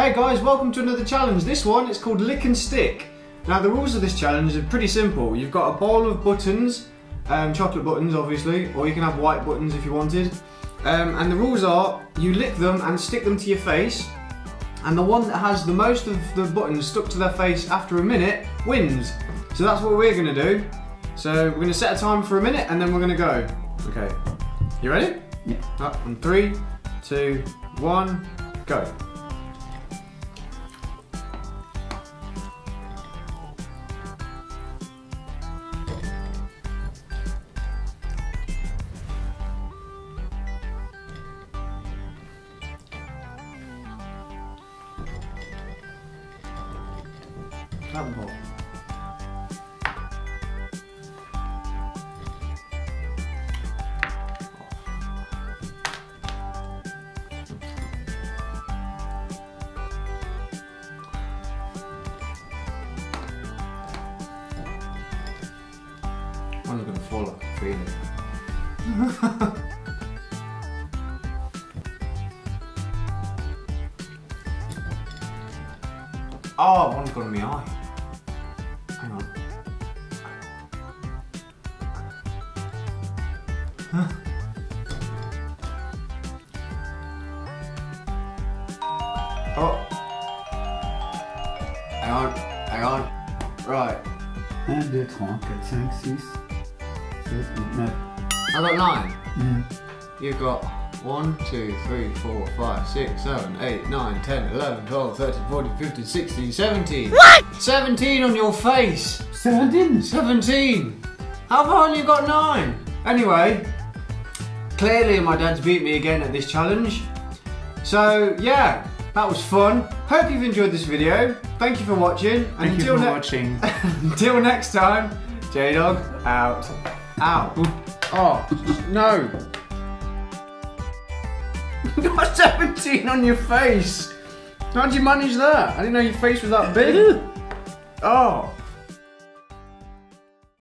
Hey guys, welcome to another challenge. This one is called Lick and Stick. Now the rules of this challenge are pretty simple. You've got a bowl of buttons, um, chocolate buttons obviously, or you can have white buttons if you wanted. Um, and the rules are, you lick them and stick them to your face, and the one that has the most of the buttons stuck to their face after a minute wins. So that's what we're gonna do. So we're gonna set a time for a minute and then we're gonna go. Okay, you ready? Yeah. Up on three, two, one, go. That ball. One's gonna fall off, I feel it. Oh, ah, one's gone in my eye. Oh. Hang on, hang on. Right. 1, 2, 3, 4, 5, 6, 7, 8, 9. I got nine. Mm. You've got 1, 2, 3, 4, 5, 6, 7, 8, 9, 10, 11, 12, 13, 14, 15, 16, 17. What? 17 on your face. 17? 17. How far have you got 9? Anyway, clearly my dad's beat me again at this challenge. So yeah, that was fun. Hope you've enjoyed this video. Thank you for watching. And Thank you until for watching. Until next time, J-Dog out. Out. Oh, no. You got 17 on your face. How'd you manage that? I didn't know your face was that big. Oh.